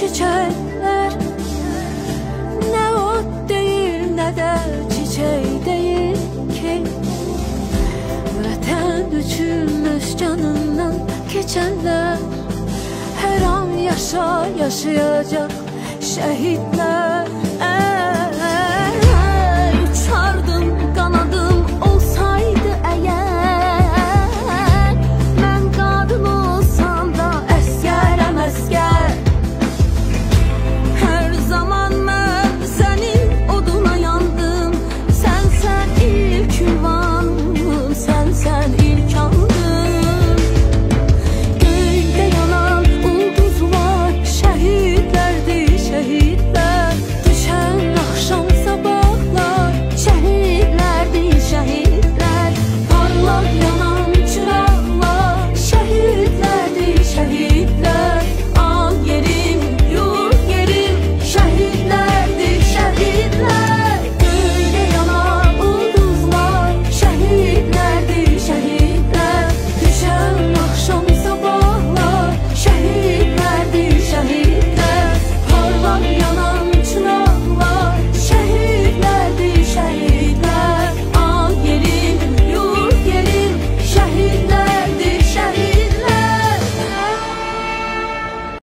çiçekler. Ne ot değil ne de çiçeği değil ki. Vətən üçün öz canından keçənlər her an yaşa yaşayacak şehitler.